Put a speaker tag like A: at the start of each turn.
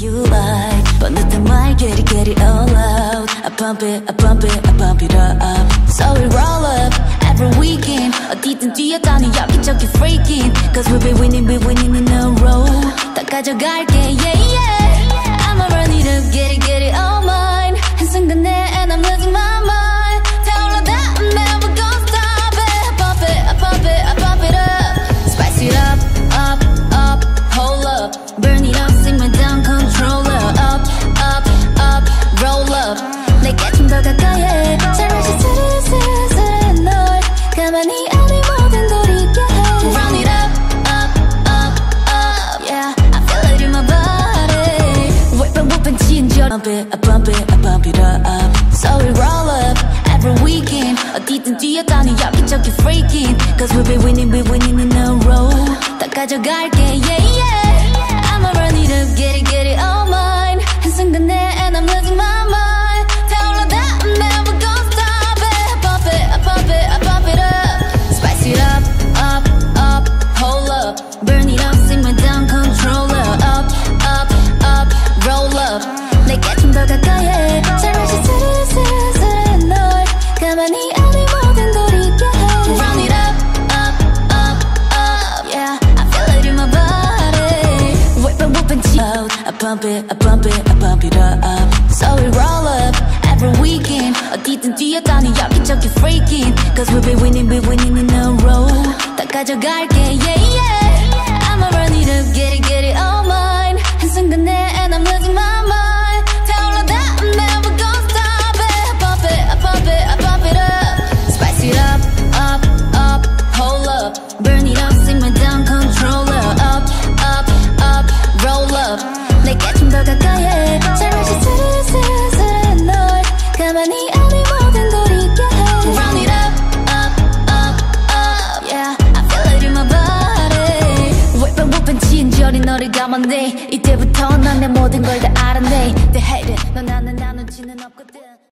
A: you like 번듯한 말 get it get it all out I pump it I pump it I pump it up So we roll up every weekend 어디든 뛰어다니 여기저기 freaking Cause we be winning we winning in a row 다 가져갈게 yeah yeah I'ma run it up get it get it 뛰어다니 여기저기 freaking Cause we be winning we winning in a row 다 가져갈게 yeah yeah I'ma run it up get it out I pump it I pump it I pump it up So we roll up every weekend 어디든 뛰어다니 여기저기 freaking Cause we be winning we winning in a row 다 가져갈게 yeah yeah I'ma run it up get it get it all 너를 감았네. 이때부터 난 내 모든 걸다